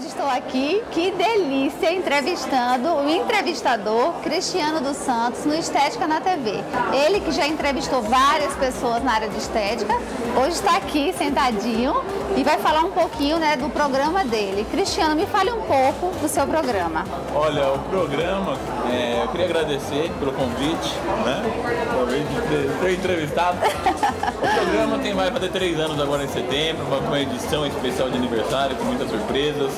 hoje estou aqui, que delícia, entrevistando o entrevistador Cristiano dos Santos no Estética na TV. Ele que já entrevistou várias pessoas na área de estética, hoje está aqui sentadinho e vai falar um pouquinho né, do programa dele. Cristiano, me fale um pouco do seu programa. Olha, o programa, é, eu queria agradecer pelo convite, né? Convite de ser entrevistado. o programa tem, vai fazer três anos agora em setembro, uma edição especial de aniversário com muitas surpresas.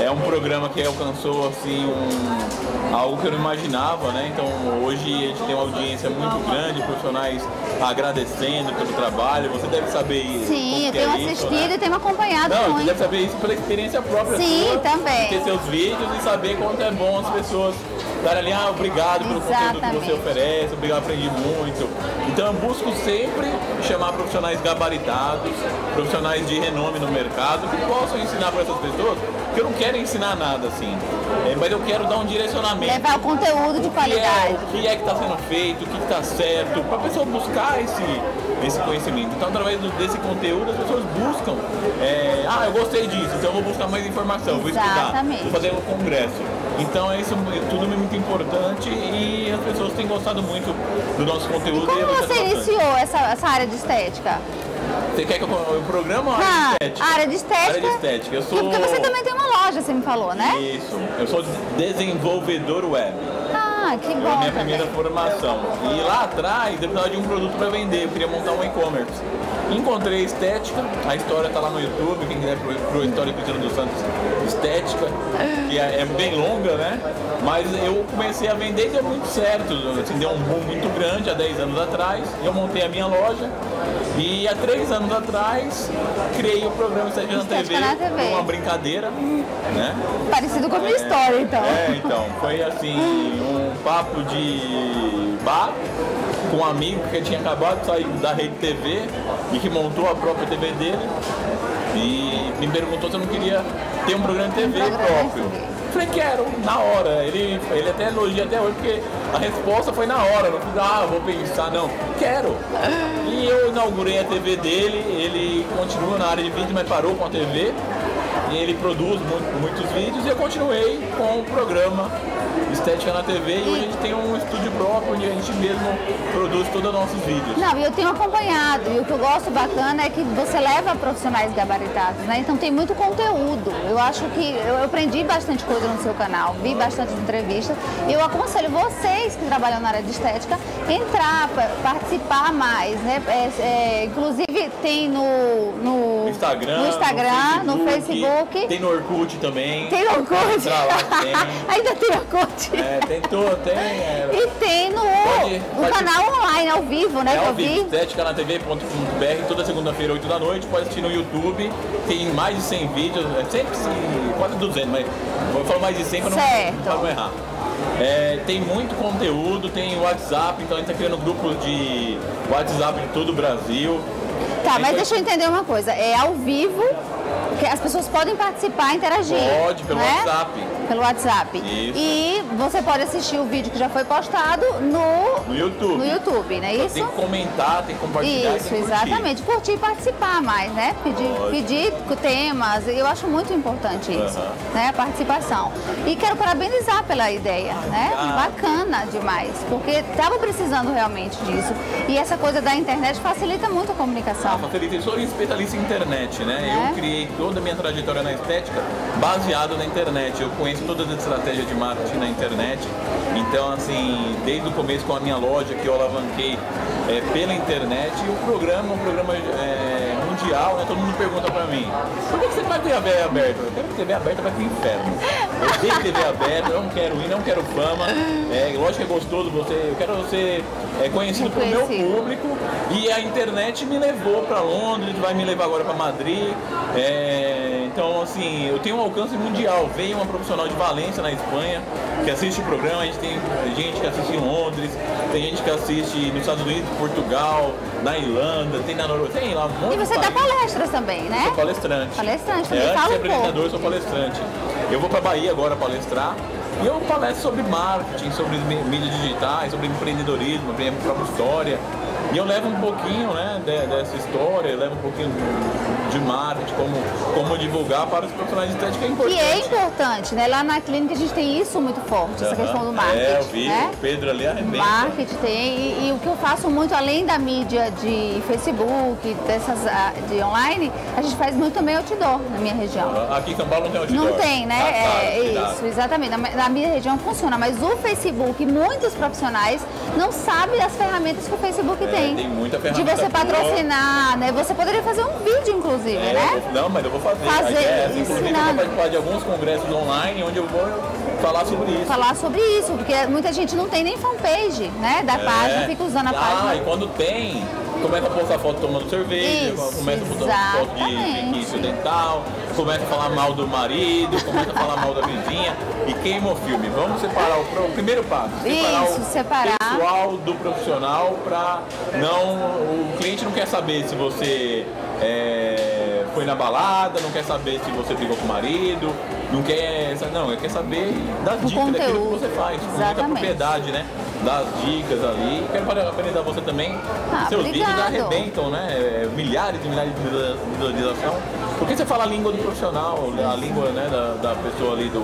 É um programa que alcançou assim um, algo que eu não imaginava, né? Então hoje a gente tem uma audiência muito grande, profissionais agradecendo pelo trabalho. Você deve saber isso. Sim, eu tenho é assistido né? e tenho acompanhado Não, muito. Você deve saber isso pela experiência própria Sim, sua, também. ter seus vídeos e saber quanto é bom as pessoas darem ali, ah, obrigado pelo Exatamente. conteúdo que você oferece, obrigado, aprendi muito. Então eu busco sempre chamar profissionais gabaritados, profissionais de renome no mercado, que possam ensinar para essas pessoas, que eu não quero ensinar nada assim, é, mas eu quero dar um direcionamento. Levar o conteúdo de o qualidade. É, o que é que está sendo feito, o que está certo, para a pessoa buscar esse, esse conhecimento. Então, através desse conteúdo, as pessoas buscam. É, ah, eu gostei disso, então eu vou buscar mais informação, vou estudar, vou fazer um congresso. Então, é isso tudo é muito importante e as pessoas têm gostado muito do nosso conteúdo. E como e você iniciou essa, essa área de estética? Você quer que eu o programa ou área de estética? Área de estética. Área de estética. Eu sou... Porque você também tem uma loja, você me falou, né? Isso. Eu sou desenvolvedor web. Ah, que bom. É a minha primeira formação. E lá atrás eu precisava de um produto para vender, eu queria montar um e-commerce. Encontrei estética, a história está lá no YouTube, quem quiser pro, pro História Cristiano dos Santos Estética, que é, é, bem longa, né? Mas eu comecei a vender e deu muito certo. Assim, deu um boom muito grande há 10 anos atrás. Eu montei a minha loja e há 3 anos atrás criei o programa Estética na TV, na TV. uma brincadeira, né? Parecido com a minha é, história, então. É, então. Foi assim, um papo de bar com um amigo que tinha acabado de sair da Rede TV e que montou a própria TV dele e me perguntou se eu não queria ter um programa de TV próprio. Falei, quero, na hora. Ele, ele até elogia até hoje, porque a resposta foi na hora. Não fiz, ah, vou pensar, não. Quero. E eu inaugurei a TV dele, ele continua na área de vídeo, mas parou com a TV. E ele produz muito, muitos vídeos e eu continuei com o programa Estética na TV e, hoje a gente tem um estúdio próprio onde a gente mesmo produz todos os nossos vídeos. Não, e eu tenho acompanhado e o que eu gosto bacana é que você leva profissionais gabaritados, né? Então tem muito conteúdo. Eu acho que eu aprendi bastante coisa no seu canal, vi bastante entrevistas. E eu aconselho vocês que trabalham na área de estética entrar, participar mais, né? É, é, inclusive tem no, no Instagram, no, Instagram, no, Facebook, no Facebook. Tem no Orkut também. Tem no Orkut? Lá, tem. Ainda tem Orkut. É, tem tudo, tem. É... E tem no, pode, pode... canal online, ao vivo, né? É ao vivo, estéticanatv.com.br, toda segunda-feira, 8 da noite, pode assistir no YouTube, tem mais de 100 vídeos, é sempre quase 200, mas vou falar mais de 100 para não, não errar. É, tem muito conteúdo, tem WhatsApp, então a gente está criando grupos de WhatsApp de todo o Brasil. Tá, mas deixa eu entender uma coisa, é ao vivo, que as pessoas podem participar, interagir. Pode, pelo né? WhatsApp pelo WhatsApp. Isso. E você pode assistir o vídeo que já foi postado no, no YouTube. No YouTube, não é isso? Tem que comentar, tem que compartilhar. Isso, curtir. exatamente. Curtir e participar mais, né? Pedir, pedir temas. Eu acho muito importante isso, uhum. né? A participação. E quero parabenizar pela ideia, né? Bacana demais. Porque estava precisando realmente disso. E essa coisa da internet facilita muito a comunicação. Ah, facilita. Eu sou especialista em internet, né? É? Eu criei toda a minha trajetória na estética baseado na internet. Eu conheço conheço todas as estratégias de marketing na internet. Então, assim, desde o começo com a minha loja que eu alavanquei é, pela internet e o programa, um programa é, mundial, né? Todo mundo pergunta pra mim, por que você vai ter TV aberta? Eu quero que TV aberta vai pro inferno. Eu tenho TV aberta, eu não quero ir, não quero fama. É, lógico que é gostoso você, eu quero ser é, conhecido pelo meu público e a internet me levou para Londres, vai me levar agora para Madrid. É, então, assim, eu tenho um alcance mundial. Veio uma profissional de Valência, na Espanha, que assiste o programa. A gente tem gente que assiste em Londres, tem gente que assiste nos Estados Unidos, Portugal, na Irlanda, tem na Noruega, tem lá um E você dá palestras também, né? Eu sou palestrante. Palestrante, também é, fala de apresentador, sou palestrante. Eu vou para Bahia agora palestrar. E eu palestro sobre marketing, sobre mídias digitais, sobre empreendedorismo, a minha própria história. E eu levo um pouquinho né, dessa história, eu levo um pouquinho de marketing, como, como divulgar para os profissionais de estética é importante. E é importante, né? Lá na clínica a gente tem isso muito forte, essa questão do marketing. É, eu vi, né? o Pedro ali arrebenta. Marketing tem, e, e, o que eu faço muito, além da mídia de Facebook, dessas de online, a gente faz muito também outdoor na minha região. Aqui em São Paulo não tem outdoor? Não tem, né? Ah, tá, é, isso, exatamente. Na, minha região funciona, mas o Facebook, muitos profissionais não sabem as ferramentas que o Facebook é, tem. Tem muita ferramenta. De você patrocinar, né? Você poderia fazer um vídeo, inclusive, é, né? não, mas eu vou fazer. Fazer, é, inclusive, eu vou participar de alguns congressos online onde eu vou falar sobre isso. Falar sobre isso, porque muita gente não tem nem fanpage, né? Da é. página, fica usando a ah, página. Ah, e quando tem, começa a postar foto tomando cerveja, isso, começa a postar foto de requisito dental, começa a falar mal do marido, começa a falar mal da vizinha e queima o filme. Vamos separar o, o primeiro passo, separar Isso, o separar. pessoal do profissional para não. O cliente não quer saber se você é, foi na balada, não quer saber se você brigou com o marido, não quer. Não, ele quer saber das o dicas conteúdo. daquilo que você faz, com muita propriedade, né? Das dicas ali. Quero parabenizar você também. Ah, Seus obrigado. vídeos arrebentam, né? É, milhares e milhares de visualização. Porque você fala a língua do profissional, a língua né, da, da pessoa ali, do,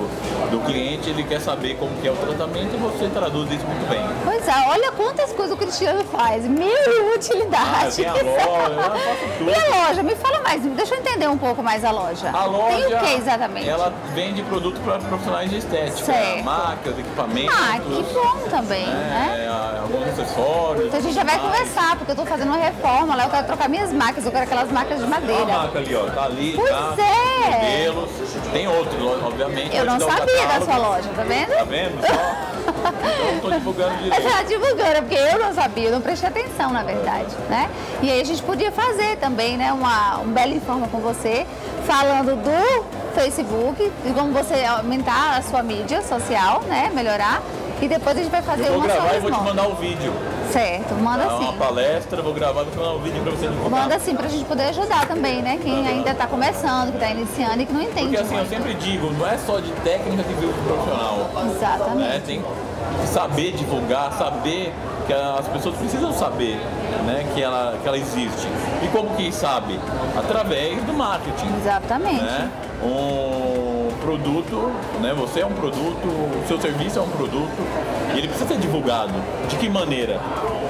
do cliente, ele quer saber como que é o tratamento e você traduz isso muito bem. Pois é, olha quantas coisas o Cristiano faz, mil utilidades. Ah, tem a loja, tudo. E a loja? Me fala mais, deixa eu entender um pouco mais a loja. A loja, tem o que exatamente? Ela vende produto para profissionais de estética, certo. marcas, equipamentos. Ah, que bom também, né? né? Alguns acessórios. Então a gente já vai conversar, porque eu estou fazendo uma reforma lá, eu quero trocar minhas marcas, eu quero aquelas marcas de madeira. A marca ali, ó, tá ali ali, pois tá? é. Modelos. Tem outros, obviamente. Eu não sabia da sua loja, tá vendo? Tá vendo? Só. Então estou divulgando direito. Já divulgando, porque eu não sabia, eu não prestei atenção, na verdade, né? E aí a gente podia fazer também, né, uma, um belo informa com você, falando do Facebook, de como você aumentar a sua mídia social, né, melhorar. E depois a gente vai fazer eu vou uma gravar e vou te mandar o vídeo. Certo, manda sim. uma palestra, vou gravar, vou te mandar um vídeo para você divulgar. Manda sim, para a gente poder ajudar também, né? Quem ainda está começando, que está iniciando e que não entende Porque assim, muito. eu sempre digo, não é só de técnica que vive o profissional. Exatamente. Né? Tem que saber divulgar, saber que as pessoas precisam saber né, que, ela, que ela existe. E como que sabe? Através do marketing. Exatamente. Né? Um produto, né? Você é um produto, o seu serviço é um produto e ele precisa ser divulgado. De que maneira?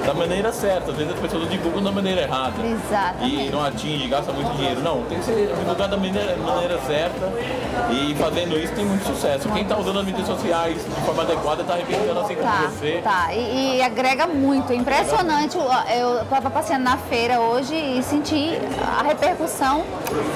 Da maneira certa. Às vezes as pessoas divulgam da maneira errada. Exatamente. E não atinge, gasta muito dinheiro. Não, tem que ser divulgado da maneira, maneira certa. E fazendo isso tem muito sucesso. Quem está usando as mídias sociais de forma adequada está arrebentando assim como tá, você. Tá, e, e, agrega muito. É impressionante. Eu estava passeando na feira hoje e senti a repercussão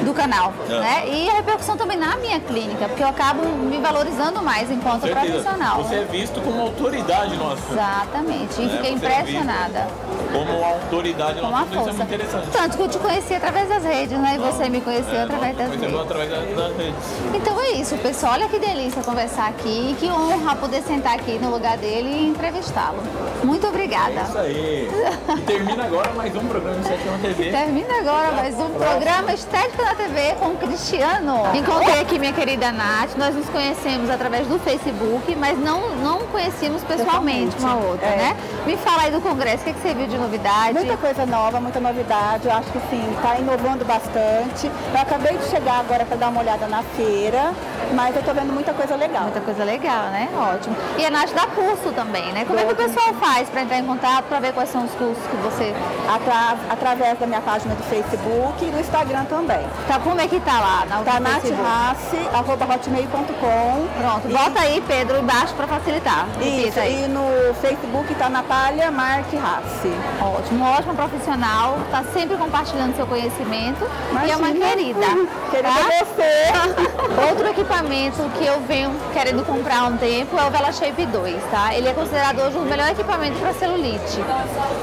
do canal. É. Né? E a repercussão também na minha clínica, porque eu acabo me valorizando mais enquanto profissional. Você é visto como autoridade no assunto. Exatamente. E né? fiquei impressionada nada. Como autoridade Como isso é muito interessante. Tanto que eu te conheci através das redes, né? E você me conheceu é, através das redes. através das redes. Então é isso, pessoal. Olha que delícia conversar aqui e que honra poder sentar aqui no lugar dele e entrevistá-lo. Muito obrigada. É isso aí. E termina agora mais um programa Estética na TV. Termina agora mais um programa Estética na TV com o Cristiano. Encontrei aqui minha querida Nath. Nós nos conhecemos através do Facebook, mas não, não conhecíamos pessoalmente uma outra, é. né? Me fala aí do congresso, o que, que você viu de novidade? Muita coisa nova, muita novidade. Eu acho que sim, está inovando bastante. Eu acabei de chegar agora para dar uma olhada na feira, mas eu estou vendo muita coisa legal. Muita coisa legal, né? Ótimo. E a Nath dá curso também, né? Como é que o pessoal faz para entrar em contato, para ver quais são os cursos que você... Atra através da minha página do Facebook e do Instagram também. Tá, como é que tá lá? Na tá nathrace.hotmail.com Pronto, e... bota aí, Pedro, embaixo para facilitar. Isso, aí. e no Facebook tá Natália Mark Rassi. Ótimo, ótima profissional, está sempre compartilhando seu conhecimento Imagina. e é uma querida. Querida tá? você. Outro equipamento que eu venho querendo comprar há um tempo é o Vela Shape 2, tá? Ele é considerado hoje o melhor equipamento para celulite.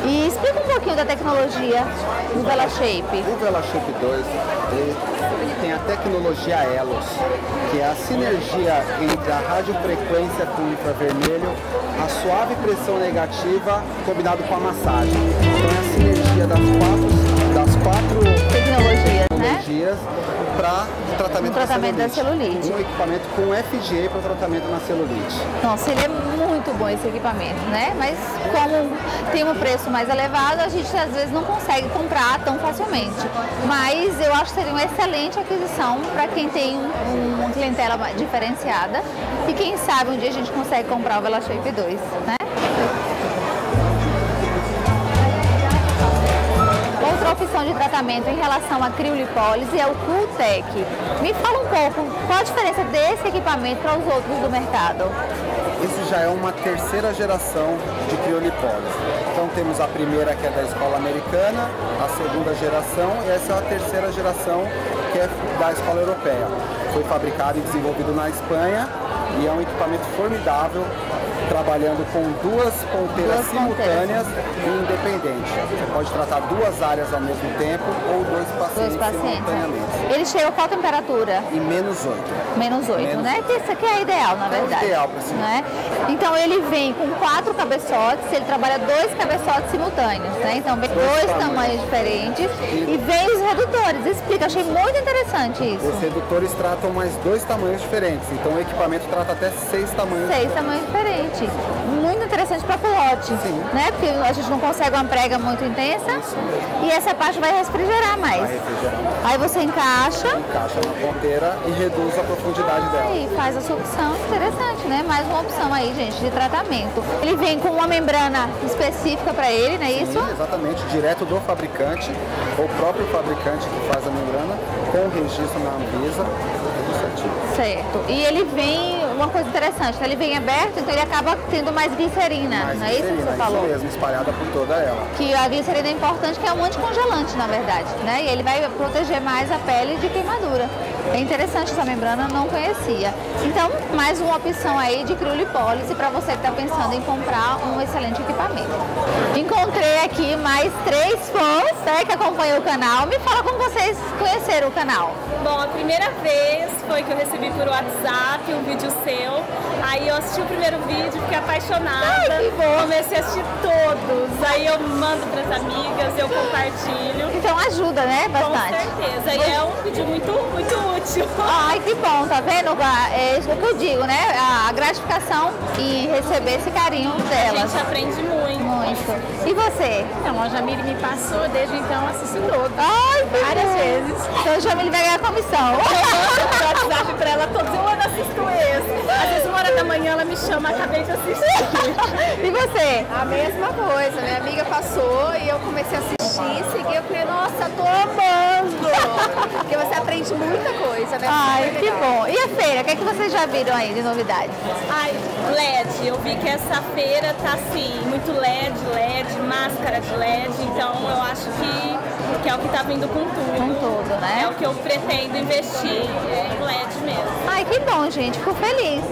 E explica um pouquinho da tecnologia do Vela Shape. O Vela Shape 2 ele tem a tecnologia ELOS, que é a sinergia entre a radiofrequência com o infravermelho, a suave pressão negativa combinado com a massagem. Então é a sinergia das quatro, das quatro tecnologias tecnologias para o tratamento, tratamento da da celulite. Um equipamento com FDA para tratamento na celulite. Nossa, ele é muito bom esse equipamento, né? Mas como tem um preço mais elevado, a gente às vezes não consegue comprar tão facilmente. Mas eu acho que seria uma excelente aquisição para quem tem um, uma clientela diferenciada e quem sabe um dia a gente consegue comprar o VelaShape 2, né? De tratamento em relação à criolipólise é o Cooltech. Me fala um pouco, qual a diferença desse equipamento para os outros do mercado? Isso já é uma terceira geração de criolipólise. Então temos a primeira que é da escola americana, a segunda geração e essa é a terceira geração que é da escola europeia. Foi fabricado e desenvolvido na Espanha e é um equipamento formidável trabalhando com duas ponteiras duas simultâneas ponteiras. e independente. Você pode tratar duas áreas ao mesmo tempo ou dois pacientes, dois pacientes. simultaneamente. Ele chega a qual temperatura? Em menos 8. Menos 8, menos né? Que isso aqui é ideal, na verdade. É ideal para si. Né? Então ele vem com quatro cabeçotes, ele trabalha dois cabeçotes simultâneos, né? Então vem dois, dois tamanhos. tamanhos diferentes e... e vem os redutores. Explica, achei muito interessante isso. Os redutores tratam mais dois tamanhos diferentes, então o equipamento trata até seis tamanhos Seis tamanhos diferentes muito interessante para pilote, né? Porque a gente não consegue uma prega muito intensa e essa parte vai refrigerar mais. Vai refrigerar. Aí você encaixa. Encaixa na ponteira e reduz a profundidade dela. E faz a sucção, interessante, né? Mais uma opção aí, gente, de tratamento. Ele vem com uma membrana específica para ele, não é isso? Sim, exatamente, direto do fabricante, o próprio fabricante que faz a membrana, com o registro na Anvisa, Certo. E ele vem, uma coisa interessante, né? ele vem aberto, então ele acaba tendo mais glicerina, mais não é isso que você falou? Isso mesmo, espalhada por toda ela. Que a glicerina é importante, que é um anticongelante, na verdade, né? E ele vai proteger mais a pele de queimadura. É interessante essa membrana, não conhecia. Então, mais uma opção aí de criolipólise para você que está pensando em comprar um excelente equipamento. Encontrei aqui mais três fãs né, que acompanham o canal. Me fala como vocês conheceram o canal. Bom, a primeira vez foi que eu recebi por WhatsApp um vídeo seu. Aí eu assisti o primeiro vídeo, fiquei apaixonada. Ai, que bom. Comecei a assistir todos. Aí eu mando para as amigas, eu compartilho. Então ajuda, né? Bastante. Útil. Ai, que bom, tá vendo? É isso que eu digo, né? A gratificação e receber esse carinho delas. A gente aprende muito. Muito. E você? Então, a Jamile me passou, desde então assisto todo. Ai, várias bom. vezes. Então a Jamile vai ganhar comissão. Eu mando WhatsApp pra ela todos, eu assisto esse. Às vezes uma hora da manhã ela me chama, acabei de assistir. e você? A mesma coisa, minha amiga passou e eu comecei a assistir, segui, eu falei, nossa, tô amando! Porque você aprende muita coisa, né? Ai, que bom. E a feira, o que, é que vocês já viram aí de novidade? Ai, LED, eu vi que essa feira tá assim, muito LED, LED, máscara de LED, então eu acho que, que é o que tá vindo com tudo. Com tudo, né? É o que eu pretendo investir, é em LED mesmo. Ai, que bom, gente, fico feliz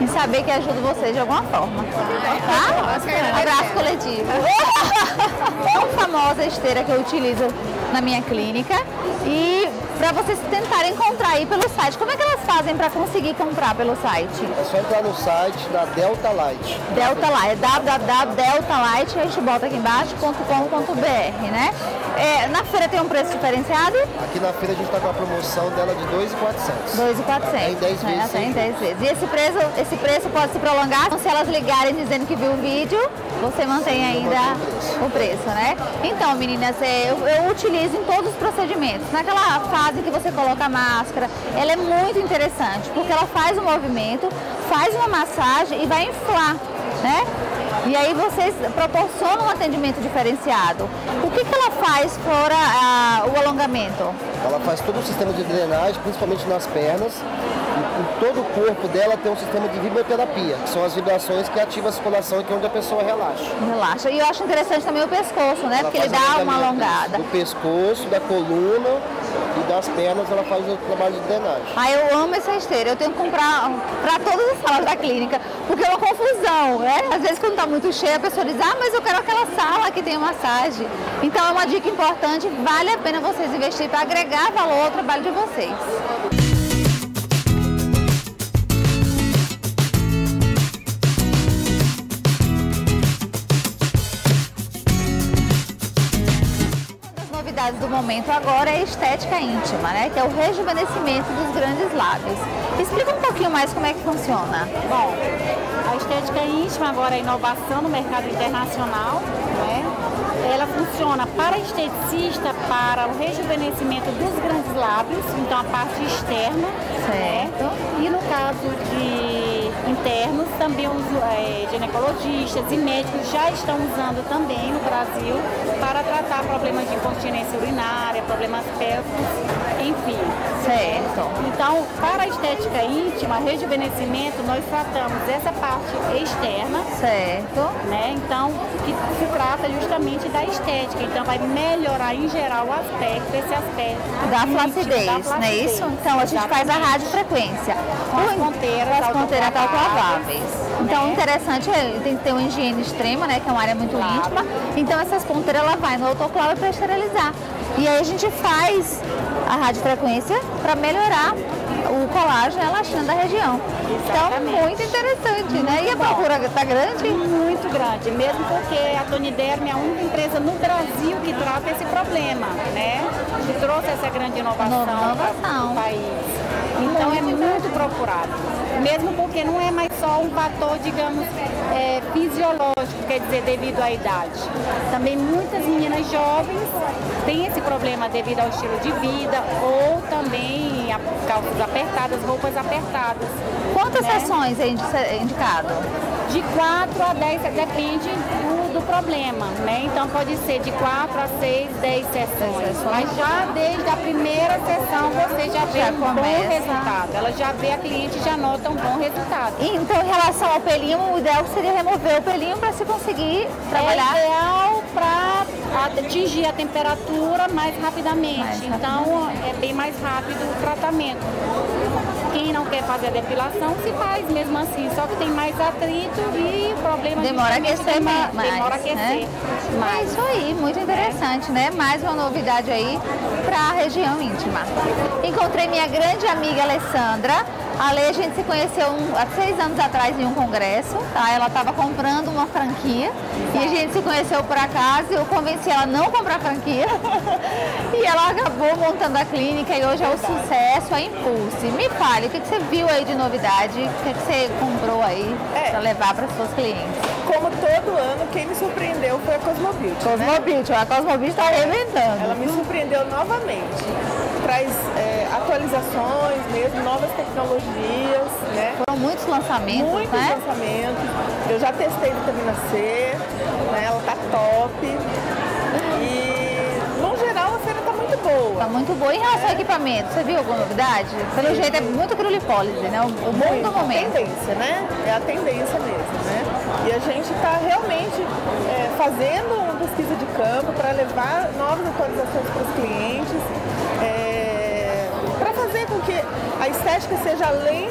em saber que ajudo vocês de alguma forma. Tá? Abraço coletivo. Tão famosa esteira que eu utilizo na minha clínica e para vocês tentarem encontrar aí pelo site. Como é que elas fazem para conseguir comprar pelo site? É só entrar no site da Delta Light. Delta Light, é www.deltalight, a gente bota aqui embaixo, .com.br, né? É, na feira tem um preço diferenciado? Aqui na feira a gente está com a promoção dela de 2,400. 2,400. Em 10 né? vezes. Até em 10 vezes. E esse preço, esse preço pode se prolongar? Então, se elas ligarem dizendo que viu o vídeo, você mantém ainda o preço, né? Então, meninas, é, eu, eu utilizo em todos os procedimentos. Naquela fase que você coloca a máscara, ela é muito interessante, porque ela faz o movimento, faz uma massagem e vai inflar, né? E aí vocês proporcionam um atendimento diferenciado. O que, que ela faz fora ah, o alongamento? Ela faz todo o sistema de drenagem, principalmente nas pernas. Em todo o corpo dela tem um sistema de vibroterapia, que são as vibrações que ativam a circulação e que é onde a pessoa relaxa. Relaxa. E eu acho interessante também o pescoço, né? Ela Porque ele dá uma alongada. Do pescoço, da coluna e das pernas ela faz o trabalho de drenagem. Ah, eu amo essa esteira. Eu tenho que comprar para todas as salas da clínica, porque é uma confusão, né? Às vezes quando está muito cheia, a pessoa diz, ah, mas eu quero aquela sala que tem massagem. Então é uma dica importante, vale a pena vocês investir para agregar valor ao trabalho de vocês. Novidades do momento agora é a estética íntima, né? Que é o rejuvenescimento dos grandes lábios. Explica um pouquinho mais como é que funciona. Bom, a estética íntima agora é inovação no mercado internacional, né? Ela funciona para esteticista, para o rejuvenescimento dos grandes lábios, então a parte externa, Certo. E no caso de internos, também os é, ginecologistas e médicos já estão usando também no Brasil para tratar problemas de incontinência urinária, problemas pélvicos, enfim. Certo. Então, para a estética íntima, rejuvenescimento, nós tratamos essa parte externa, Certo. né? Então, que se trata justamente da estética. Então, vai melhorar em geral o aspecto, esse aspecto Da flacidez, da não é flacidez. isso? Então a gente faz a radiofrequência. Com as ponteiras as ponteiras autoclaváveis. Então, né? interessante é tem que ter uma higiene extrema, né? Que é uma área muito Claro. íntima. Então, essas ponteiras ela vai no autoclave para esterilizar. E aí a gente faz a radiofrequência para melhorar o colágeno e a elastina da região. Então, Exatamente. muito interessante, né? E a procura está grande? Muito grande, mesmo porque a Toniderm é a única empresa no Brasil que trata esse problema, né? Que trouxe essa grande inovação, Inovação. para o país. Então é muito procurado. Mesmo porque não é mais só um fator, digamos, é, fisiológico, quer dizer, devido à idade. Também muitas meninas jovens têm esse problema devido ao estilo de vida ou também a calças apertadas, roupas apertadas. Quantas né? sessões é é indicado? De 4 a 10, depende do, problema, né? Então pode ser de 4 a 6, 10 sessões. Mas já desde a primeira sessão você já vê Já um bom começa. resultado. Ela já vê a cliente e já nota um bom resultado. Então, em relação ao pelinho, o ideal seria remover o pelinho para se conseguir trabalhar. É ideal para atingir a temperatura mais rapidamente. Mais então é bem mais rápido o tratamento. Quem não quer fazer a depilação se faz mesmo assim, só que tem mais atrito e o problema Demora a aquecer demora- mais, demora aquecer né? É mais. isso aí, muito interessante, né? Mais uma novidade aí para a região íntima. Encontrei minha grande amiga Alessandra. A Lei a gente se conheceu um- há seis anos atrás em um congresso, tá? Ela estava comprando uma franquia e a gente se conheceu por acaso e eu convenci ela a não comprar franquia. e ela acabou montando a clínica e hoje é o sucesso, a Impulse. Me fale, o que, que você viu aí de novidade? O que, que você comprou aí É. para levar para seus clientes? Como todo ano, quem me surpreendeu foi a Cosmobeauty. né? Cosmobeauty, a Cosmobeauty está arrebentando. Ela me surpreendeu novamente. Traz é, atualizações mesmo, novas tecnologias, né? Foram muitos lançamentos, Muitos né? lançamentos. Eu já testei vitamina C, né? ela tá top. E no geral a feira tá muito boa. Tá muito boa. Em relação ao equipamento, você viu alguma novidade? Pelo jeito é muito criolipólise, né? O, o bom do a momento. tendência, né? É a tendência mesmo, né? E a gente está realmente é, fazendo uma pesquisa de campo para levar novas atualizações para os clientes, fazer com que a estética seja além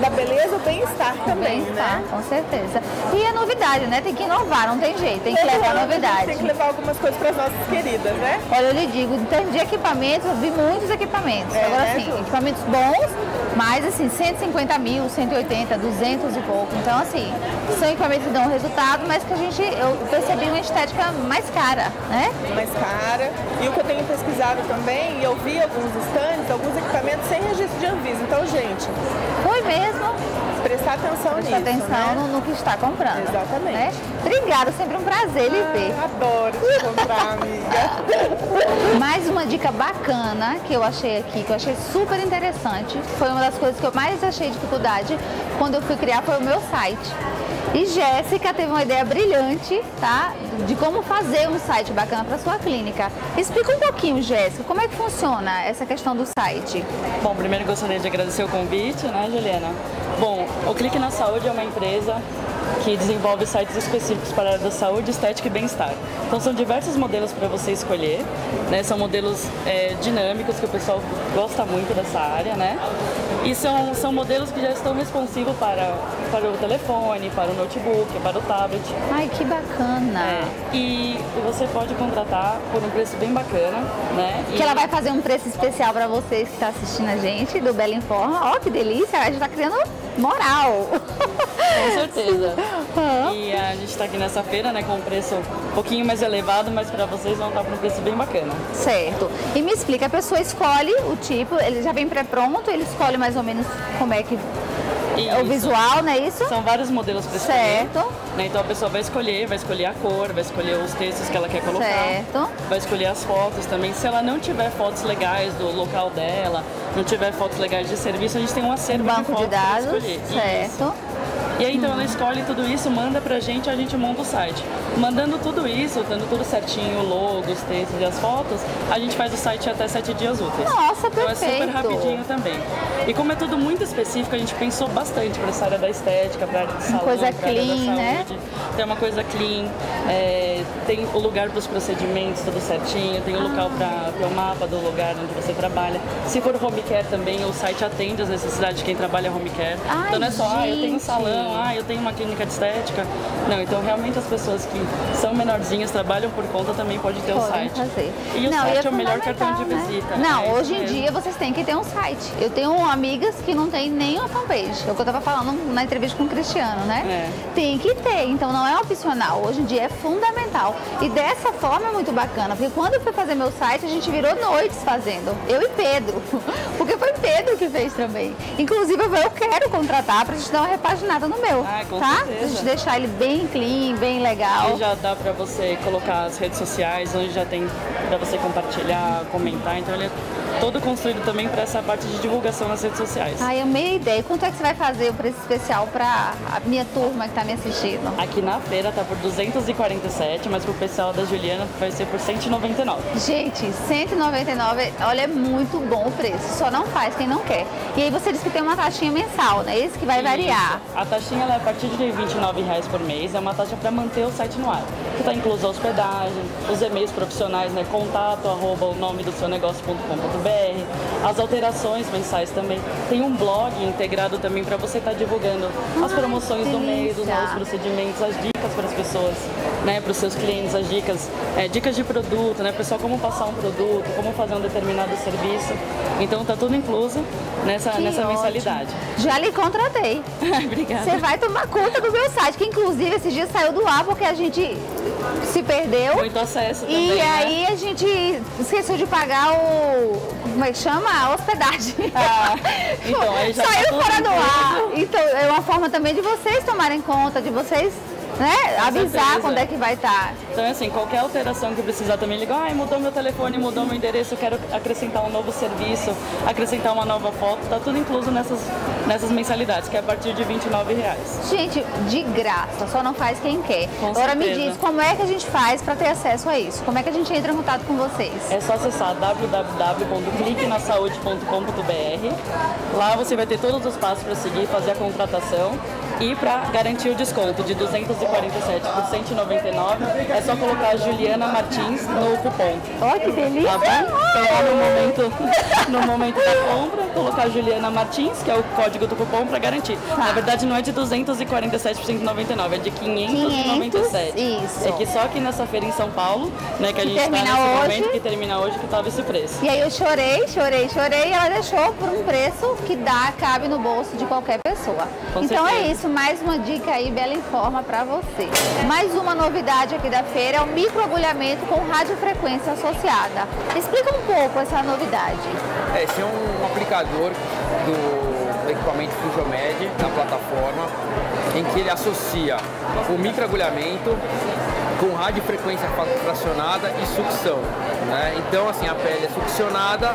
da, beleza, o bem-estar também, Bem-estar, né? com certeza. E a novidade, né? Tem que inovar, não tem jeito, tem que levar novidade. Tem que levar algumas coisas para as nossas queridas, né? Olha, eu lhe digo, em termos de equipamentos, eu vi muitos equipamentos. É, Agora né, sim, equipamentos bons, mas assim, 150 mil, 180, 200 e pouco. Então, assim, são equipamentos que dão resultado, mas que a gente, eu percebi uma estética mais cara, né? mais cara. E o que eu tenho pesquisado também, e eu vi alguns estandes, alguns equipamentos sem registro de Anvisa. Então, gente, Foi mesmo. Prestar atenção Presta nisso. atenção né? no, no que está comprando. Exatamente. né? Obrigada, sempre um prazer lhe ver. Ah, adoro te encontrar, amiga. Mais uma dica bacana que eu achei aqui, que eu achei super interessante, foi uma das coisas que eu mais achei dificuldade quando eu fui criar foi o meu site. E Jéssica teve uma ideia brilhante, tá? De como fazer um site bacana para sua clínica. Explica um pouquinho, Jéssica, como é que funciona essa questão do site? Bom, primeiro gostaria de agradecer o convite, né, Juliana? Bom, o Clique na Saúde é uma empresa que desenvolve sites específicos para a área da saúde, estética e bem-estar. Então são diversos modelos para você escolher, né? São modelos é, dinâmicos que o pessoal gosta muito dessa área, né? E são, são modelos que já estão responsivos para, para o telefone, para o notebook, para o tablet. Ai, que bacana! É, e você pode contratar por um preço bem bacana, né? Que ela vai fazer um preço especial para vocês que estão assistindo a gente, do Bela Informa. Ó, que delícia, a gente está criando moral. Com certeza. Uhum. E a gente está aqui nessa feira, né, com um preço um pouquinho mais elevado, mas para vocês vão estar com um preço bem bacana. Certo. E me explica, a pessoa escolhe o tipo, ele já vem pré-pronto, ele escolhe mais ou menos como é que isso. o visual, não é isso? São vários modelos para escolher. Certo. Né? Então a pessoa vai escolher, vai escolher a cor, vai escolher os textos que ela quer colocar. Certo. Vai escolher as fotos também. Se ela não tiver fotos legais do local dela, não tiver fotos legais de serviço, a gente tem um acervo banco de, de dados. Certo. Isso. E aí então ela escolhe tudo isso, manda pra gente, a gente monta o site. Mandando tudo isso, dando tudo certinho, o logo, os textos e as fotos, a gente faz o site até sete dias úteis. Nossa, então perfeito. é super rapidinho também. E como é tudo muito específico, a gente pensou bastante para essa área da estética, para área de salão, coisa clean, área da né? saúde. Tem uma coisa clean, é, tem o lugar para os procedimentos, tudo certinho, tem o Ah. local para o mapa do lugar onde você trabalha. Se for home care também, o site atende às necessidades de quem trabalha home care. Ai, então não é só, ah, eu tenho um salão, ah, eu tenho uma clínica de estética. Não, então realmente as pessoas que são menorzinhas, trabalham por conta, também pode ter o Podem site. fazer. E o não, site e é, o melhor cartão de né? visita. Não, é hoje em dia vocês têm que ter um site. Eu tenho amigas que não tem nem uma fanpage. É o que eu tava falando na entrevista com o Cristiano, né? É. Tem que ter, então não é opcional. Hoje em dia é fundamental. E dessa forma é muito bacana, porque quando eu fui fazer meu site, a gente virou noites fazendo. Eu e Pedro. Porque foi Pedro que fez também. Inclusive, eu quero contratar pra gente dar uma repaginada no meu. Ah, com tá? certeza. Pra gente deixar ele bem clean, bem legal. E já dá pra você colocar as redes sociais, onde já tem pra você compartilhar, comentar. Então ele é todo construído também para essa parte de divulgação nas redes sociais. Ai, amei a ideia. Quanto é que você vai fazer o preço especial pra a minha turma que tá me assistindo? Aqui na feira tá por 247, mas pro pessoal da Juliana vai ser por 199. Gente, 199, olha, é muito bom o preço. Só não faz quem não quer. E aí você disse que tem uma taxinha mensal, né? Esse que vai variar. Isso. A taxinha é a partir de 29 reais por mês, é uma taxa para manter o site no ar. Que está incluso a hospedagem, os e-mails profissionais, né? Contato, arroba, o nome do seu negócio.com.br, as alterações mensais também. Tem um blog integrado também para você estar divulgando as Ai, promoções do mês, os novos procedimentos, as dicas para as pessoas, né? Para os seus clientes, as dicas, é, dicas de produto, né? Pessoal, como passar um produto, como fazer um determinado serviço. Então tá tudo incluso nessa, Que nessa ótimo. mensalidade. Já lhe contratei. Obrigada. Você vai tomar conta do meu site, que inclusive esses dias saiu do ar porque a gente se perdeu. Muito acesso também, E né? aí a gente esqueceu de pagar o. Como é que chama? A hospedagem. Ah, então, tá Saiu tudo fora do ar. Então é uma forma também de vocês tomarem conta, de vocês né, avisar quando é que vai estar. Então, assim, qualquer alteração que precisar também ligar, ai, mudou meu telefone, mudou meu endereço, eu quero acrescentar um novo serviço, acrescentar uma nova foto, tá tudo incluso nessas, nessas mensalidades, que é a partir de 29 reais. Gente, de graça, só não faz quem quer. Com Agora me certeza. diz, como é que a gente faz para ter acesso a isso? Como é que a gente entra em contato com vocês? É só acessar www.cliquenasaude.com.br. Lá você vai ter todos os passos para seguir, fazer a contratação. E para garantir o desconto de 247 por 199, é só colocar Juliana Martins no cupom. Olha que delícia! Tá bom? Então lá no momento, no momento da compra, colocar Juliana Martins, que é o código do cupom, para garantir. Tá. Na verdade não é de 247 por 199, é de 597. 500, isso. É que só aqui nessa feira em São Paulo, né, que a gente está nesse hoje. momento, que termina hoje, que tava esse preço. E aí eu chorei, chorei, chorei e ela deixou por um preço que dá, cabe no bolso de qualquer pessoa. Com então é certeza. isso, mais uma dica aí, Bela Informa pra você. Mais uma novidade aqui da feira é o microagulhamento com radiofrequência associada. Explica um pouco essa novidade. É, esse é um aplicador do equipamento Fusiomed na plataforma, em que ele associa o microagulhamento com radiofrequência fracionada e sucção. Né? Então, assim, a pele é succionada,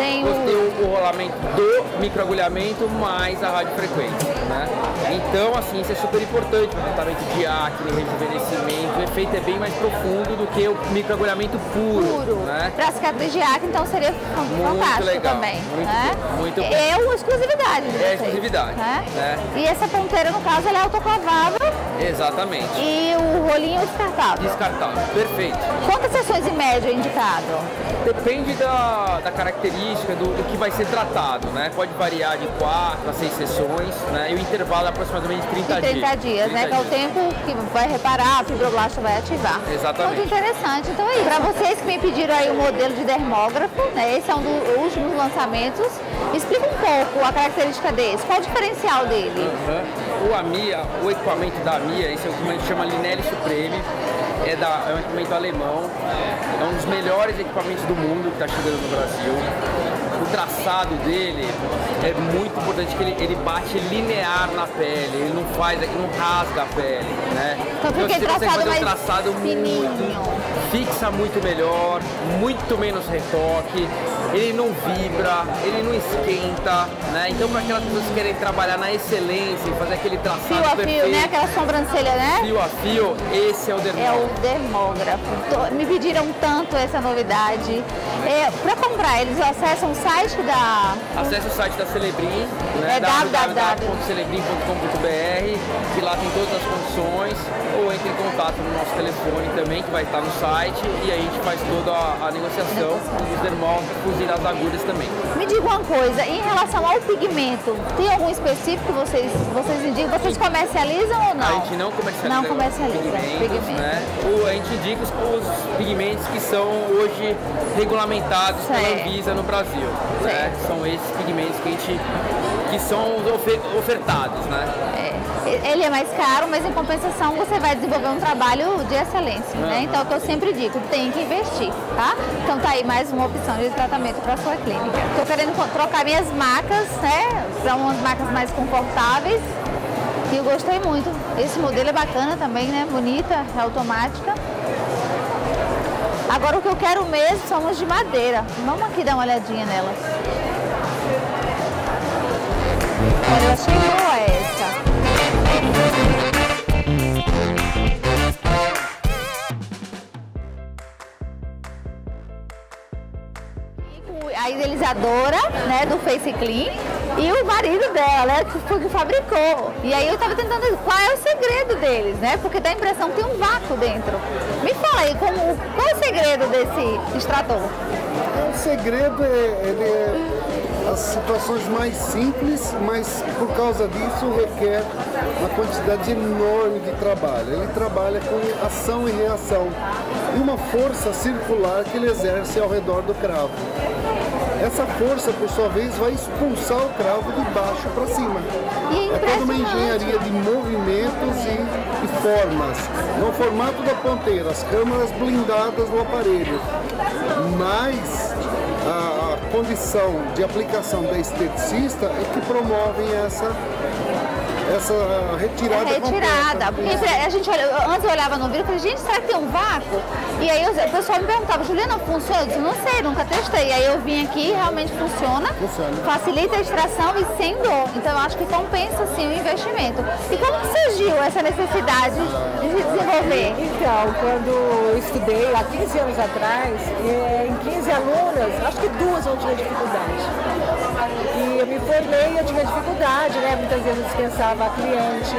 Tem o. o, o rolamento do microagulhamento mais a radiofrequência. Né? Então, assim, isso é super importante para tratamento de acne, rejuvenescimento. O efeito é bem mais profundo do que o microagulhamento puro. Puro. Né? Pra cicatriz de acne, então seria fantástico legal, também. muito né? bom, muito bom. É uma exclusividade de É exclusividade, Né? né? E essa ponteira, no caso, ela é autoclavável Exatamente. e o rolinho descartável. Descartável, perfeito. Quantas sessões em média é indicado? Depende da, da característica do, do que vai ser tratado, né? Pode variar de 4 a 6 sessões, né? E o intervalo é aproximadamente 30, De 30 dias, né? Que é o 30 dias. tempo que vai reparar, a fibroblasto vai ativar. Exatamente. Muito interessante. Então é isso. Para vocês que me pediram aí o modelo de dermógrafo, né? Esse é um dos últimos lançamentos. Explica um pouco a característica desse, qual o diferencial dele? Uhum. O AMIA, o equipamento da AMIA, esse equipamento chama Linelli Supreme, é, da, é um equipamento alemão, é um dos melhores equipamentos do mundo que está chegando no Brasil o traçado dele é muito importante que ele, ele bate linear na pele, ele não faz, ele não rasga a pele, né? Então, porque você consegue fazer um traçado fininho. muito, fixa muito melhor, muito menos retoque, ele não vibra, ele não esquenta, né? Então para aquelas pessoas que querem trabalhar na excelência, fazer aquele traçado fio a perfeito, fio, né? Aquela sobrancelha, né? Fio a fio, esse é o dermógrafo. É o dermógrafo. Me pediram tanto essa novidade. É, para comprar, eles acessam o site da... Acesse o site da Celebrim, né? É www.celebrim.com.br que lá tem todas as condições, ou entre em contato no nosso telefone também, que vai estar no site, e aí a gente faz toda a, a negociação dos dermógrafos e das agulhas também. Me diga uma coisa, em relação ao pigmento, tem algum específico que vocês, vocês indicam? Vocês comercializam ou não? A gente não comercializa, não comercializa pigmentos, né? O, a gente indica os, os, pigmentos que são hoje regulamentados certo. pela Anvisa no Brasil. Né? São esses pigmentos que a gente que são ofertados, né? É, ele é mais caro, mas em compensação você vai desenvolver um trabalho de excelência, uhum. né? Então é o que eu sempre digo, tem que investir, tá? Então tá aí mais uma opção de tratamento para sua clínica. Estou querendo trocar minhas macas, né? Para umas macas mais confortáveis. E eu gostei muito. Esse modelo é bacana também, né? Bonita, é automática. Agora o que eu quero mesmo são as de madeira. Vamos aqui dar uma olhadinha nelas. Olha, eu achei boa. A idealizadora né, do Face Clean e o marido dela, né, que foi que fabricou. E aí eu tava tentando qual é o segredo deles, né? Porque dá a impressão que tem um vácuo dentro. Me fala aí, como, qual é o segredo desse extrator? O segredo é, ele é as situações mais simples, mas por causa disso requer uma quantidade enorme de trabalho. Ele trabalha com ação e reação e uma força circular que ele exerce ao redor do cravo. Essa força, por sua vez, vai expulsar o cravo de baixo para cima. É toda uma engenharia de movimentos e, e formas. No formato da ponteira, as câmaras blindadas no aparelho. Mas a condição de aplicação da esteticista é que promovem essa essa retirada. retirada. Porque a gente olha, antes eu olhava no vídeo e falei, gente, será que tem um vácuo? E aí o pessoal me perguntava, Juliana, funciona? Eu disse, não sei, nunca testei. E aí eu vim aqui realmente funciona, funciona. facilita a extração e sem dor. Então eu acho que compensa sim o investimento. E como surgiu essa necessidade de se desenvolver? Então, quando eu estudei há 15 anos atrás, eh, em 15 alunas, acho que duas não tinham dificuldade. Eu me formei eu tinha dificuldade, né? Muitas vezes eu dispensava a cliente.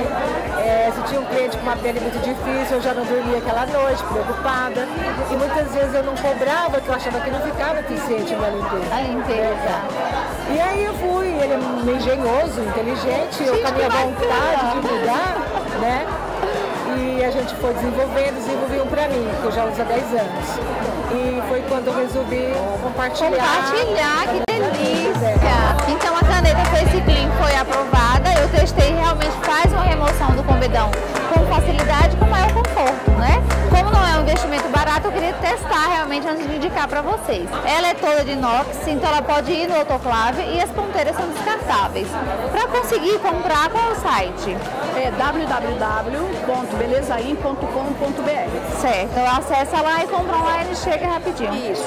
É, se tinha um cliente com uma pele muito difícil, eu já não dormia aquela noite, preocupada. E muitas vezes eu não cobrava, porque eu achava que não ficava eficiente a minha limpeza. A limpeza. E aí eu fui, ele é engenhoso, inteligente, eu com a minha vontade de mudar, né? E a gente foi desenvolvendo, desenvolvi um pra mim, que eu já uso há 10 anos. E foi quando eu resolvi compartilhar. Compartilhar, que delícia! Então a caneta Face Clean foi aprovada, testei realmente faz uma remoção do combedão com facilidade com maior conforto, né? Como não é um investimento barato, eu queria testar realmente antes de indicar para vocês. Ela é toda de inox, então ela pode ir no autoclave e as ponteiras são descartáveis. Para conseguir comprar, qual é o site? É www.belezain.com.br Certo, então acessa lá e compra online e chega rapidinho. Isso.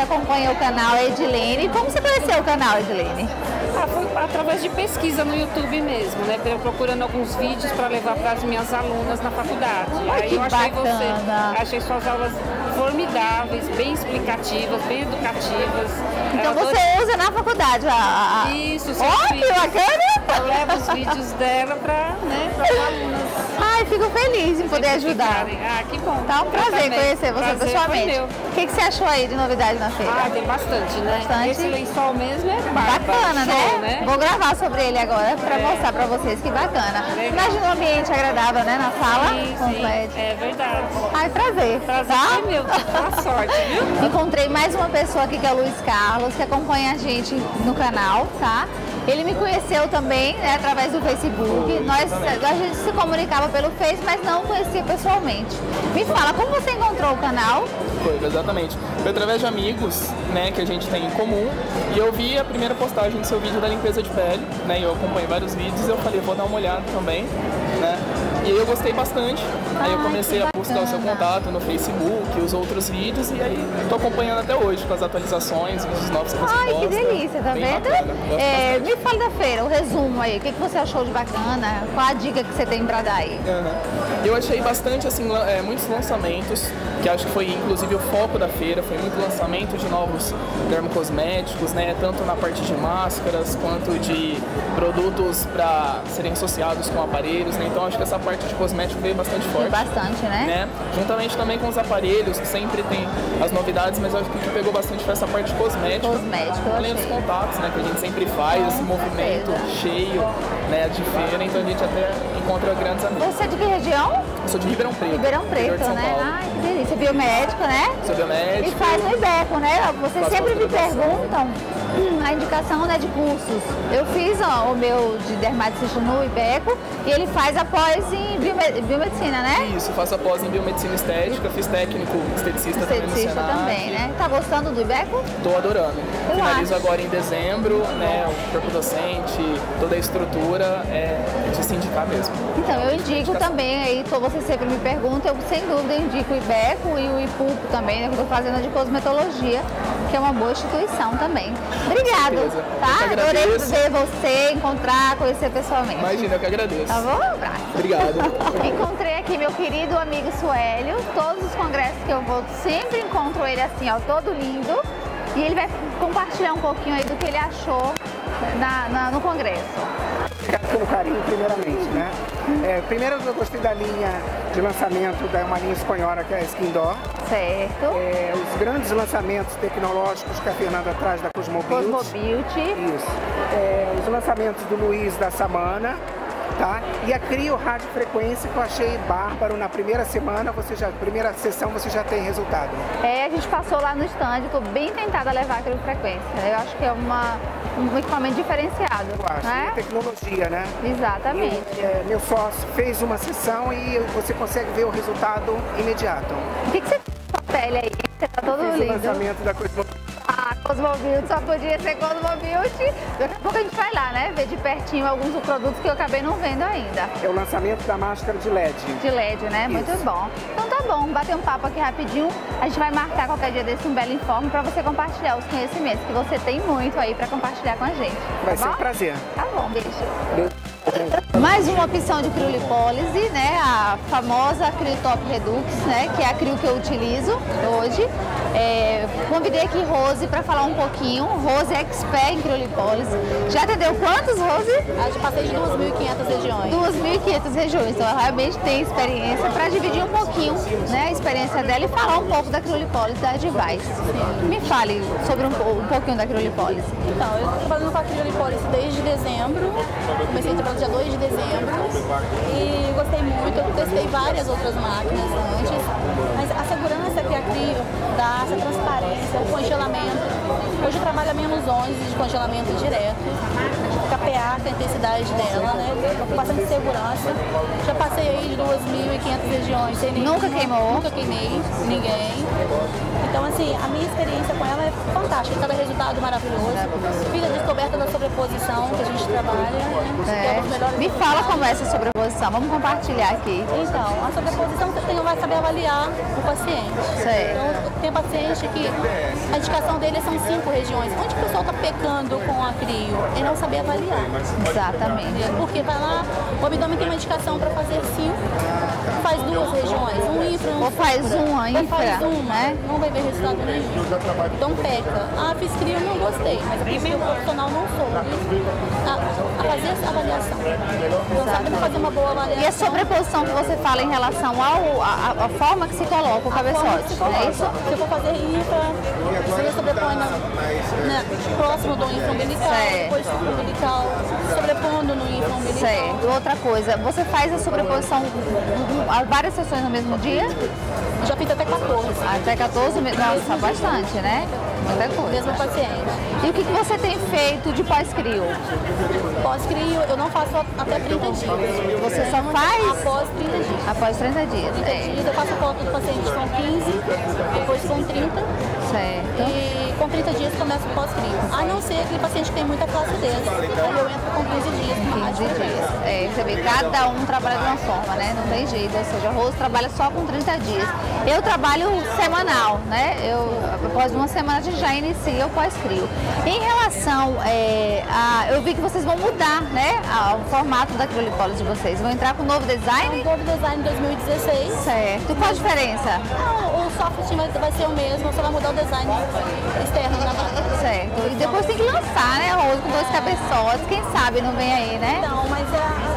Que acompanha o canal, Edilene. Como você conheceu o canal, Edilene? Ah, foi através de pesquisa no YouTube mesmo, né? Procurando alguns vídeos para levar para as minhas alunas na faculdade. Aí eu achei bacana. você, achei suas aulas formidáveis, bem explicativas, bem educativas. Então você usa na faculdade a. a... Isso, Ó, oh, que bacana! Eu levo os vídeos dela para né, as alunas. Ai, fico feliz em poder ajudar. Ah, que bom. Tá um prazer também. conhecer você Prazer pessoalmente. O que, que você achou aí de novidade na feira? Ah, tem bastante, né? Bastante. Esse lençol mesmo é bárbaro. Bacana, Show, né? Vou gravar sobre ele agora pra É. mostrar pra vocês que bacana. Imagina um ambiente agradável, né? Na sala. Sim, com sim. LED. É verdade. Ai, prazer. Prazer tá? meu. Boa sorte, viu? Encontrei mais uma pessoa aqui que é o Luiz Carlos, que acompanha a gente no canal, tá? Ele me conheceu também, né, através do Facebook. Nós, a gente se comunicava pelo Face, mas não conhecia pessoalmente. Me fala, como você encontrou o canal? Foi, exatamente. Foi através de amigos, né, que a gente tem em comum. E eu vi a primeira postagem do seu vídeo da limpeza de pele, né, e eu acompanhei vários vídeos e eu falei, vou dar uma olhada também, né. E aí eu gostei bastante. Aí eu comecei a buscar o seu contato no Facebook, os outros vídeos, e aí tô acompanhando até hoje com as atualizações, vídeos novos que você Ai, posta. que delícia, tá vendo? É, me fala da feira, o resumo aí. O que, que você achou de bacana? Qual a dica que você tem pra dar aí? Aham. Eu achei bastante, assim, é, muitos lançamentos, que acho que foi inclusive o foco da feira, foi muito lançamento de novos dermocosméticos, né? Tanto na parte de máscaras quanto de produtos para serem associados com aparelhos, né? Então acho que essa parte de cosmético veio bastante forte. Bastante, né? né? Juntamente também com os aparelhos, que sempre tem as novidades, mas eu acho que o que pegou bastante foi essa parte cosmética. Cosmético, eu Além dos contatos, né? Que a gente sempre faz, esse movimento cheio né, de feira, então a gente até encontra grandes amigos. Você é de que região? Eu sou de Ribeirão Preto. Ribeirão Preto, de né? Paulo. Ai, que delícia. Biomédico, né? Sou biomédico. E faz no IBECO, né? Vocês sempre me perguntam a indicação né, de cursos. Eu fiz ó, o meu de dermatologista no IBECO e ele faz após em biome- biomedicina, né? Isso, faço após em biomedicina estética, fiz técnico esteticista, também Esteticista Senac. também, né? Tá gostando do IBECO? Tô adorando. Eu Finalizo acho. agora em dezembro, né? O corpo docente, toda a estrutura é de se indicar mesmo. Então, eu indico também, aí tô- você sempre me pergunta, eu sem dúvida indico o IBECO e o IPUP também, né, que eu estou fazendo de cosmetologia, que é uma boa instituição também. Obrigado, tá? Adorei ver você, encontrar, conhecer pessoalmente. Imagina, eu que agradeço. Tá bom? Um abraço. Obrigado. Encontrei aqui meu querido amigo Suélio. Todos os congressos que eu vou, sempre encontro ele assim, ó, todo lindo. E ele vai compartilhar um pouquinho aí do que ele achou na- na- no congresso. Obrigado pelo carinho, primeiramente, né? É, primeiro eu gostei da linha de lançamento da uma linha espanhola que é a Skin Door. Certo. É, os grandes lançamentos tecnológicos que a Fernanda traz da Cosmo Beauty. Cosmo Beauty. Isso. É, os lançamentos do Luiz da Samana. Tá? E a Crio Rádio Frequência que eu achei bárbaro. Na primeira semana, você já, primeira sessão, você já tem resultado. É, a gente passou lá no stand, estou bem tentada a levar aquilo frequência. Eu acho que é uma, um equipamento diferenciado. Eu acho. né? E tecnologia, né? Exatamente. E, é, meu sócio fez uma sessão e você consegue ver o resultado imediato. O que, que você a pele aí? Você tá todo Fiz o lindo. lançamento da Cosmo Ah, Cosmobility, só podia ser Cosmobility. Daqui a pouco a gente vai lá, né? Ver de pertinho alguns dos produtos que eu acabei não vendo ainda. É o lançamento da máscara de LED. De LED, né? Muito Isso. bom. Então tá bom, bater um papo aqui rapidinho. A gente vai marcar qualquer dia desse um belo informe para você compartilhar os conhecimentos, que você tem muito aí para compartilhar com a gente. Vai tá ser um prazer. Tá bom, beijo. Mais uma opção de criolipólise, né? A famosa Criotop Redux, né? Que é a crio que eu utilizo hoje. É, convidei aqui Rose para falar um pouquinho. Rose é expert em criolipólise. Já atendeu quantos, Rose? Eu já passei de 2.500 regiões. 2.500 regiões. Então ela realmente tem experiência para dividir um pouquinho né, a experiência dela e falar um pouco da criolipólise da Advice. Me fale sobre um, um pouquinho da criolipólise. Então, eu estou trabalhando com a criolipólise desde dezembro. Comecei trabalhando dia 2 de dezembro. E gostei muito. Eu testei várias outras máquinas antes. Mas a segurança que a Crio dá, essa transparência, o congelamento. Hoje eu trabalho a menos 11 de congelamento direto. Capear com a intensidade dela, né? Com bastante segurança. Já passei aí de 2.500 regiões sem nenhum- Nunca queimou? Nunca queimei ninguém. Então, assim, a minha experiência com ela é fantástica. Cada resultado maravilhoso. Fica a descoberta da sobreposição que a gente trabalha. né? É melhores Me fala como é essa sobreposição. Vamos compartilhar aqui. Então, a sobreposição você tem, vai saber avaliar o paciente. Certo. Então, tem paciente que a indicação dele são cinco regiões. Onde o pessoal está pecando com a crio? É não saber avaliar. Exatamente. Porque vai lá, o abdômen tem uma indicação para fazer cinco, faz duas regiões, um infra e não Ou faz supra. uma Ou infra, faz uma, né? não vai ver resultado nenhum. Então peca. Ah, fiz cria, eu não gostei, mas porque o profissional não soube a, a fazer essa avaliação. Não sabe fazer uma boa avaliação. E a sobreposição que você fala em relação ao, a, a forma que se coloca o se cabeçote, coloca. é isso? Se eu for fazer infra, você sobrepõe na, na, próximo do infra umbilical, Certo. depois do umbilical, sobrepondo no Certo. Outra coisa, você faz a sobreposição a várias sessões no mesmo dia? Já fiz até 14. Até 14 meses? Nossa, bastante, né? Muita coisa. Mesmo paciente. E o que, que você tem feito de pós-crio? Pós-crio, eu não faço até 30 dias. Você só faz? Após 30 dias. Após 30 dias. 30 é. dias, eu faço foto do paciente com 15, depois com 30. Certo. E com 30 dias começa o pós-crio. A não ser aquele paciente que tem muita flacidez. Aí eu entro com 15 dias. com 15 dias. É, você vê, cada um trabalha de uma forma, né? Não tem jeito. Ou seja, a Rose trabalha só com 30 dias. Eu trabalho semanal, né? Eu, após uma semana a gente já inicia o pós-crio. Em relação é, a. Eu vi que vocês vão mudar, né? a- o formato da criolipólise de vocês. Vão entrar com um novo design? Um novo design 2016. Certo. Qual a diferença? Não, o soft vai, vai ser o mesmo, só vai mudar o design externo da máquina. Certo. E depois tem que lançar, né, Rose, com dois cabeçotes. Quem sabe não vem aí, né? Não, mas é,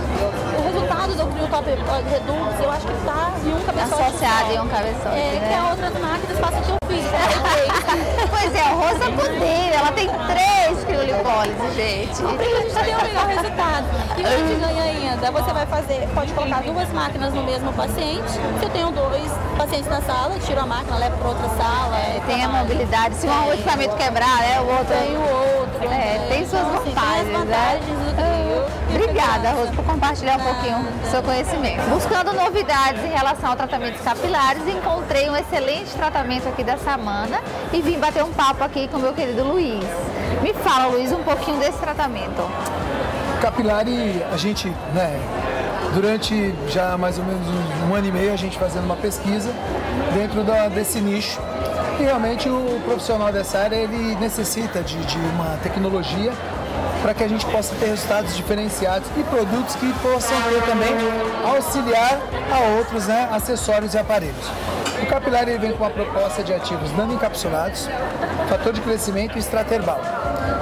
o resultado do Crio Top Redux, eu acho que está em um cabeçote. Associado em um cabeçote, É, né? que a outras máquinas façam o que eu fiz. né? pois é, a Rosa poder, ela tem três criolipólises, gente. Que a gente tem o melhor resultado? E o que a gente ganha ainda? Você vai fazer, pode colocar duas máquinas no mesmo paciente. Se eu tenho dois pacientes na sala, tiro a máquina, levo para outra sala. É, tem a mobilidade. Se um equipamento quebrar, né, o outro. Tem o outro. É, né? tem suas Então, assim, vantagens, tem as né? vantagens do Crio. Obrigada, Rosa, por compartilhar um pouquinho do seu conhecimento. Buscando novidades em relação a tratamentos capilares, encontrei um excelente tratamento aqui da Samana e vim bater um papo aqui com meu querido Luiz. Me fala, Luiz, um pouquinho desse tratamento. Capilari, a gente, né, durante já mais ou menos um, um ano e meio, a gente fazendo uma pesquisa dentro da- desse nicho. E realmente o profissional dessa área, ele necessita de, de uma tecnologia para que a gente possa ter resultados diferenciados e produtos que possam ter também auxiliar a outros né, acessórios e aparelhos. O Capilar ele vem com uma proposta de ativos nano-encapsulados, fator de crescimento e extrato herbal.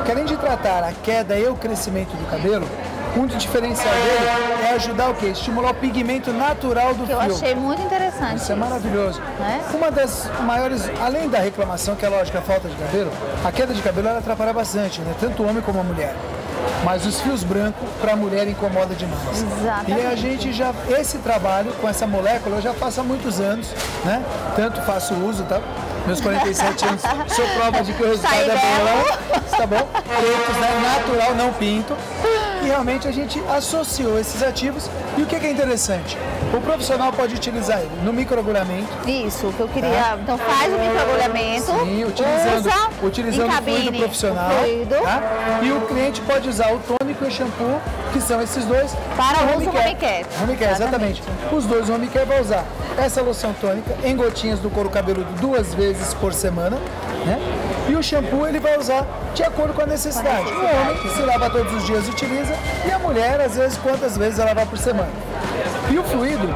Que além de tratar a queda e o crescimento do cabelo, um dos diferenciais dele é ajudar o quê? Estimular o pigmento natural do Que eu fio. achei muito interessante. Isso é maravilhoso. Né? Uma das maiores, além da reclamação, que é lógico, a falta de cabelo, a queda de cabelo ela atrapalha bastante, né? Tanto o homem como a mulher. Mas os fios brancos para a mulher incomoda demais. Exatamente. E a gente já, esse trabalho com essa molécula eu já faço há muitos anos, né? Tanto faço uso, tá? Meus 47 anos, sou prova de que o resultado Sai é bom, tá bom? Pretos, né? Natural, não pinto. E realmente a gente associou esses ativos. E o que que é interessante? O profissional pode utilizar ele no microagulhamento. Isso, que eu queria. Então faz o microagulhamento. Sim, utilizando, usa utilizando em o fluido cabine profissional. o fluido. tá? E o cliente pode usar o tônico e o shampoo, que são esses dois. Para o uso home care. Home care, exatamente. Os dois home care vai usar essa loção tônica em gotinhas do couro cabeludo duas vezes por semana, né? E o shampoo ele vai usar de acordo com a necessidade. O homem se lava todos os dias utiliza e a mulher às vezes quantas vezes ela lava por semana. E o fluido,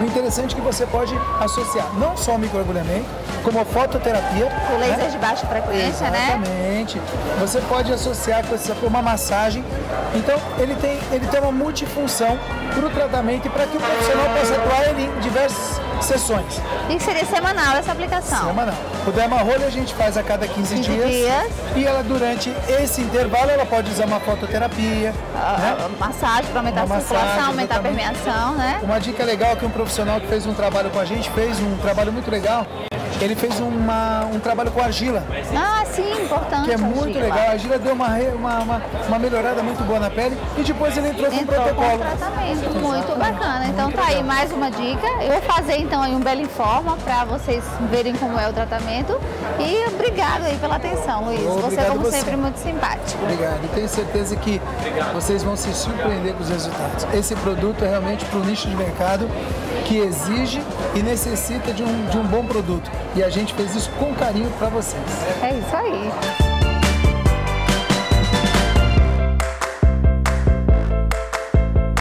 o interessante é que você pode associar não só o microagulhamento, como a fototerapia. O laser né? de baixa frequência, né? Exatamente. Você pode associar com essa, uma massagem. Então, ele tem, ele tem uma multifunção para o tratamento e para que o profissional possa atuar ele em diversas sessões. E seria semanal essa aplicação. Semanal. O derma-rolha a gente faz a cada 15, 15 dias, dias. E ela, durante esse intervalo, ela pode usar uma fototerapia. né? Massagem para aumentar Uma a circulação, massagem, aumentar a permeação, né? Uma dica legal que um profissional que fez um trabalho com a gente fez um trabalho muito legal. Ele fez uma, um trabalho com argila. Ah, sim, importante. Que é muito argila. legal. A argila deu uma, uma, uma, uma melhorada muito boa na pele e depois ele entrou com um Entrou com protocolo. tratamento, muito bacana. Então tá aí mais uma dica. Eu vou fazer então aí um belo informa para vocês verem como é o tratamento. E obrigado aí pela atenção, Luiz. você Obrigado como você. sempre muito simpático. Obrigado. Tenho certeza que vocês vão se surpreender com os resultados. Esse produto é realmente para o nicho de mercado que exige e necessita de um, de um bom produto. E a gente fez isso com carinho para vocês. É isso aí.